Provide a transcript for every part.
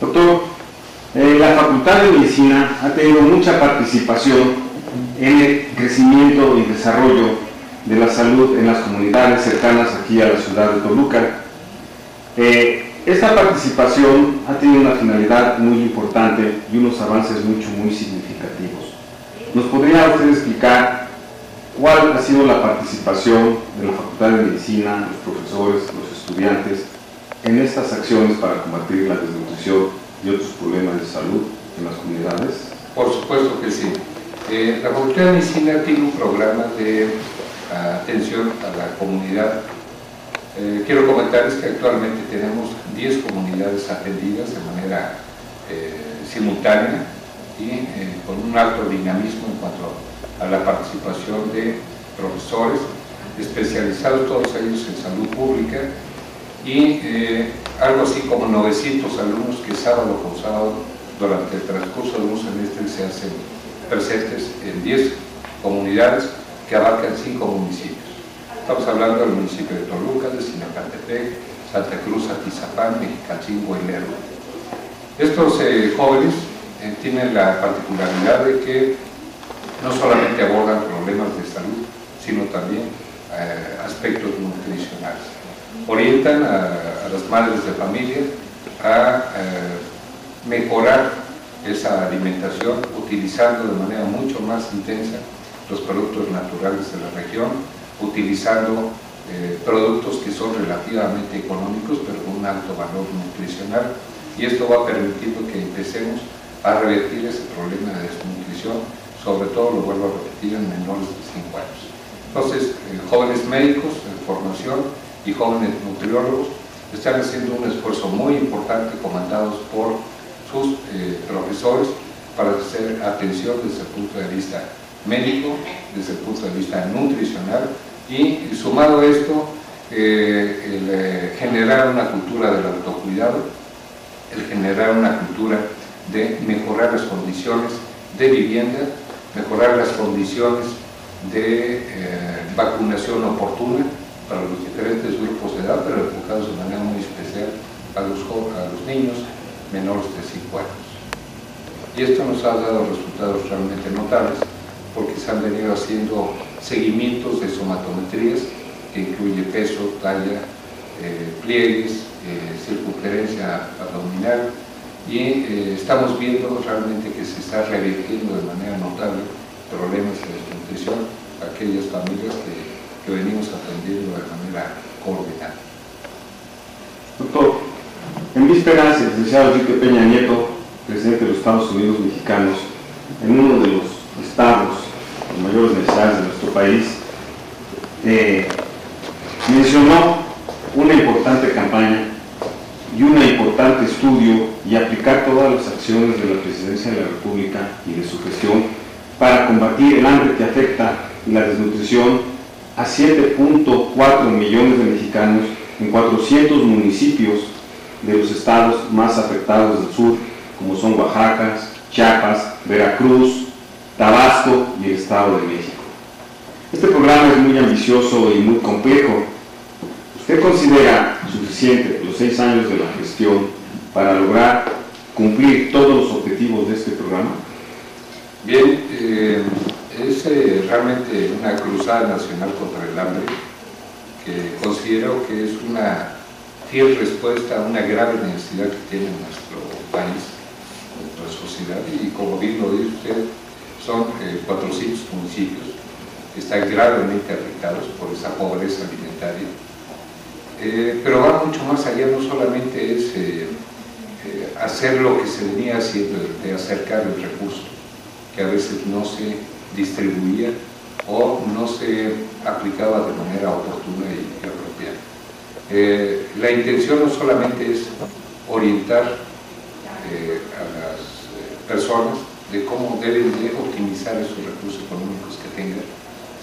Eh, la Facultad de Medicina ha tenido mucha participación en el crecimiento y desarrollo de la salud en las comunidades cercanas aquí a la ciudad de Toluca. Eh, esta participación ha tenido una finalidad muy importante y unos avances mucho, muy significativos. ¿Nos podría usted explicar cuál ha sido la participación de la Facultad de Medicina, los profesores, los estudiantes en estas acciones para combatir la desnutrición y otros problemas de salud en las comunidades? Por supuesto que sí. Eh, la Facultad de Medicina tiene un programa de atención a la comunidad. Eh, quiero comentarles que actualmente tenemos 10 comunidades atendidas de manera eh, simultánea y con un alto dinamismo en cuanto a la participación de profesores especializados, todos ellos en salud pública, y eh, algo así como 900 alumnos que sábado con sábado durante el transcurso de un semestre se hacen presentes en 10 comunidades que abarcan 5 municipios. Estamos hablando del municipio de Toluca, de Sinacantepec, Santa Cruz, Atizapán, Mexicalcingo y Lerdo. Estos eh, jóvenes eh, tienen la particularidad de que no solamente abordan problemas de salud, sino también aspectos nutricionales orientan a, las madres de familia a eh, mejorar esa alimentación utilizando de manera mucho más intensa los productos naturales de la región, utilizando eh, productos que son relativamente económicos pero con un alto valor nutricional y esto va permitiendo que empecemos a revertir ese problema de desnutrición, sobre todo lo vuelvo a repetir en menores de 5 años. Entonces, eh, jóvenes médicos en formación y jóvenes nutriólogos están haciendo un esfuerzo muy importante comandados por sus eh, profesores para hacer atención desde el punto de vista médico, desde el punto de vista nutricional. Y sumado a esto eh, el eh, generar una cultura del autocuidado, el generar una cultura de mejorar las condiciones de vivienda, mejorar las condiciones de vacunación oportuna, para los diferentes grupos de edad, pero enfocados de manera muy especial a los, a los niños menores de 5 años. Y esto nos ha dado resultados realmente notables porque se han venido haciendo seguimientos de somatometrías que incluye peso, talla, eh, pliegues, eh, circunferencia abdominal y eh, estamos viendo realmente que se está revirtiendo de manera notable problemas de desnutrición a aquellas familias que que venimos atendiendo de manera coordinada. Doctor, en vísperas el licenciado Enrique Peña Nieto, presidente de los Estados Unidos mexicanos, en uno de los estados los mayores necesidades de nuestro país, eh, mencionó una importante campaña y un importante estudio y aplicar todas las acciones de la Presidencia de la República y de su gestión para combatir el hambre que afecta la desnutrición a 7.4 millones de mexicanos en 400 municipios de los estados más afectados del sur, como son Oaxaca, Chiapas, Veracruz, Tabasco y el Estado de México. Este programa es muy ambicioso y muy complejo. ¿Usted considera suficiente los seis años de la gestión para lograr cumplir todos los objetivos de este programa? Bien, eh, es eh, realmente una cruzada nacional contra el hambre que considero que es una fiel respuesta a una grave necesidad que tiene nuestro país, nuestra sociedad y como bien lo dice usted, son 400 eh, municipios que están gravemente afectados por esa pobreza alimentaria. Eh, pero va mucho más allá, no solamente es hacer lo que se venía haciendo, de acercar el recurso, que a veces no se distribuía o no se aplicaba de manera oportuna y, apropiada. Eh, la intención no solamente es orientar eh, a las eh, personas de cómo deben de optimizar esos recursos económicos que tengan,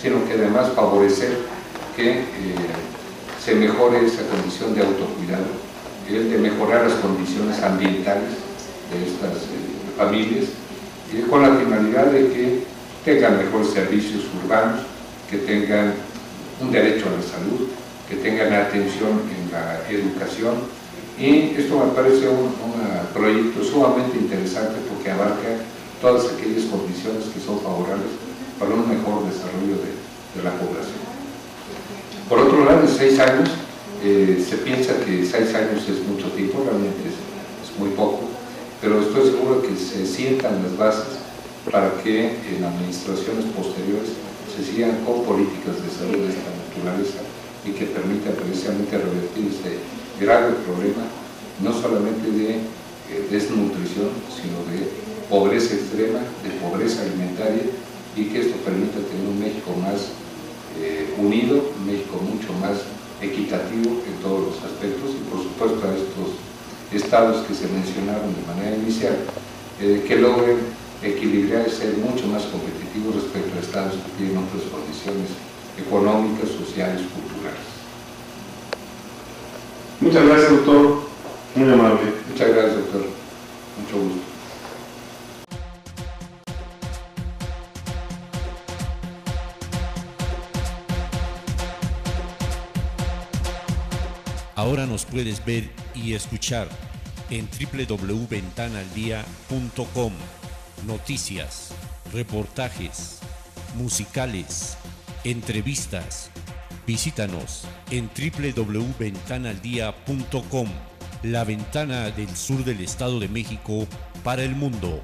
sino que además favorecer que se mejore esa condición de autocuidado, el de mejorar las condiciones ambientales de estas familias, y con la finalidad de que tengan mejores servicios urbanos, que tengan un derecho a la salud, que tengan atención en la educación Y esto me parece un, proyecto sumamente interesante porque abarca todas aquellas condiciones que son favorables para un mejor desarrollo de, la población. Por otro lado, en seis años, eh, se piensa que seis años es mucho tiempo, realmente es, muy poco, pero estoy seguro que se sientan las bases para que en administraciones posteriores se sigan con políticas de salud de esta naturaleza y que permita precisamente revertir este grave problema, no solamente de eh, desnutrición, sino de pobreza extrema, de pobreza alimentaria y que esto permita tener un México más eh, unido, un México mucho más equitativo en todos los aspectos. Y por supuesto a estos estados que se mencionaron de manera inicial, eh, que logren equilibrar y ser mucho más competitivos respecto a estados que tienen otras condiciones económicas, sociales, culturales. Muchas gracias, doctor. Muy amable. Muchas gracias, doctor. Mucho gusto. Ahora nos puedes ver y escuchar en www.ventanaldia.com. Noticias, reportajes, musicales, entrevistas. Visítanos en www.ventanaldia.com, la ventana del sur del Estado de México para el mundo.